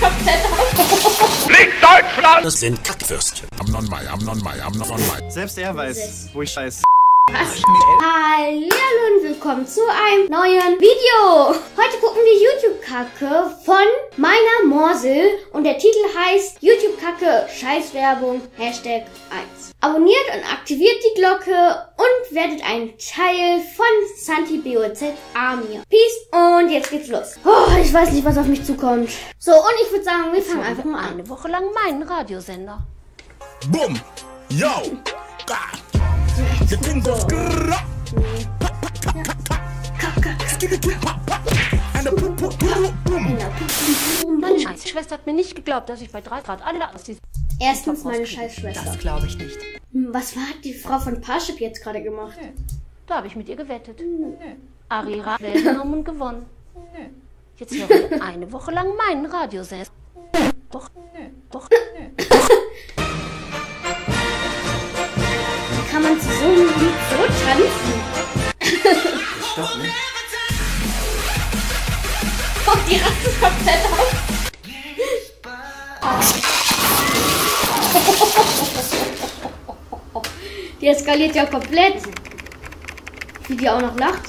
komplett auf. Nicht Deutschland! Das sind Kackwürstchen. Am non mai, am non mai, am non mai. Selbst er weiß, wo ich scheiß. Hallo und willkommen zu einem neuen Video. Heute gucken wir YouTube-Kacke von meiner Morsel und der Titel heißt YouTube-Kacke Scheißwerbung Hashtag 1. Abonniert und aktiviert die Glocke und werdet ein Teil von Santi BOZ Army. Peace und jetzt geht's los. Oh, ich weiß nicht, was auf mich zukommt. So, und ich würde sagen, wir fangen einfach mal an. Eine Woche lang meinen Radiosender. Bumm! Yo! Ga! Der Ding so. grrrra. And a pu- pu- pu- Bumm! Meine Scheißschwester hat mir nicht geglaubt, dass ich bei 3 Grad alle aus diesem Erstens meine Scheißschwester. Das glaube ich nicht. Hm, Was war die Frau von Parship jetzt gerade gemacht? Da habe ich mit ihr gewettet. Arira genommen und gewonnen. Jetzt hören wir eine Woche lang meinen Radiosender. Doch, doch. Wie kann man zu so einem Lied so tanzen? Die eskaliert ja komplett. Wie die auch noch lacht.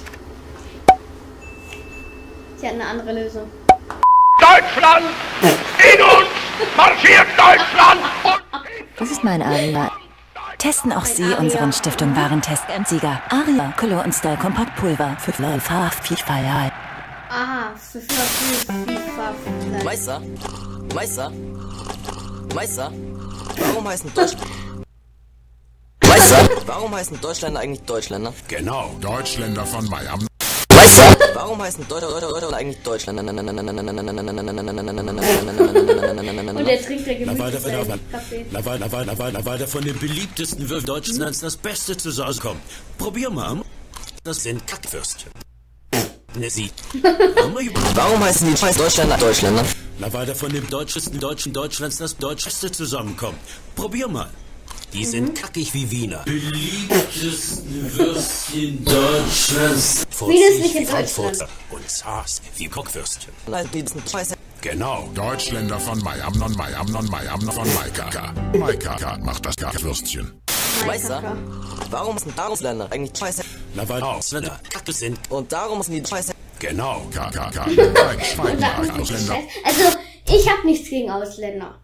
Sie hat eine andere Lösung. Deutschland! In uns marschiert Deutschland! Das ist mein Aria. Testen auch Sie unseren Stiftung Warentest Sieger. Aria, Kolo und Style Kompaktpulver für Läufer, Vielfalt. Aha, für FIFA, Meister? Meister? Meister? Warum heißen Deutsch... Warum heißen Deutschländer eigentlich Deutschländer? Genau, Deutschländer von Mai. Am Meister? Warum heißen Deutsche Deutsche eigentlich Deutschländer? Und jetzt trinkt er weiter, gemütlich na weiter von den beliebtesten Würfeln Deutschlands das Beste zu Hause kommt. Probier mal. Das sind Kackwürstchen. Ne, sie. Warum heißen die scheiß Deutschländer Deutschländer? Na weiter von dem deutschesten Deutschen Deutschlands das Deutscheste zusammenkommt. Probier mal. Die sind kackig wie Wiener. Beliebtesten Würstchen Deutschlands. Wien ist nicht in wie Frankfurter. Und Saas wie Kockwürstchen. Nein, die sind scheiße. Genau, Deutschländer von Mai, am non Mai, am non Mai, am non von Maika. Maika macht das Kackwürstchen. Meister? Warum sind Darumsländer eigentlich scheiße? Na weiter, Ausländer, Kacke sind. Und darum sind die scheiße. Genau, KKK. Ausländer. Also, ich habe nichts gegen Ausländer.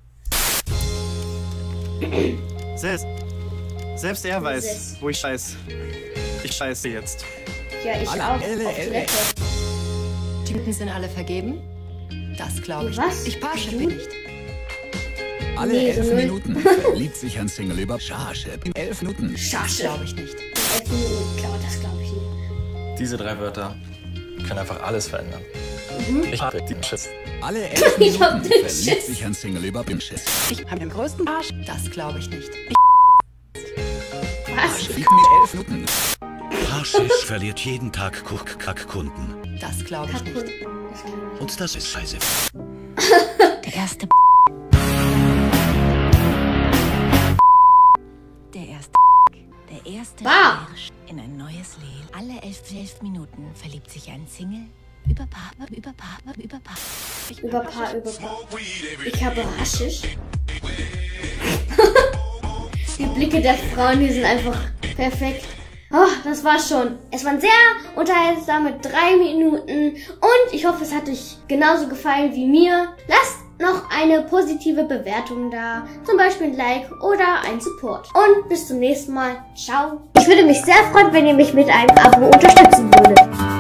Selbst, selbst er weiß, Selbst. wo ich scheiß. Ich scheiße jetzt. Ja, ich auch. Auf Toilette. Die Minuten sind alle vergeben? Das glaube ich Was? nicht. Ich parschippe nicht. Alle Nee, elf so. Minuten verliebt sich ein Single über Charship. In elf Minuten. Das glaube ich nicht. Elf Minuten. Klar, das glaube ich nicht. Diese drei Wörter können einfach alles verändern. Ich habe die Schiss. Alle elf Ich hab Minuten den verliebt Schiss. sich ein Single über Bimschiss. Ich habe den größten Arsch. Das glaube ich nicht. Ich Was? Fick mir elf Minuten. Haschisch verliert jeden Tag Kack-Kunden. das glaube ich nicht. Und das ist scheiße. Der erste Der erste Der erste. Schirsch in ein neues Leben. Alle elf, elf Minuten verliebt sich ein Single über Paar, über Paar, über Paar. Über Paar, über Paar. Ich habe Haschisch. die Blicke der Frauen, die sind einfach perfekt. Oh, das war's schon. Es waren sehr unterhaltsame drei Minuten und ich hoffe, es hat euch genauso gefallen wie mir. Lasst noch eine positive Bewertung da, zum Beispiel ein Like oder ein Support. Und bis zum nächsten Mal. Ciao. Ich würde mich sehr freuen, wenn ihr mich mit einem Abo unterstützen würdet.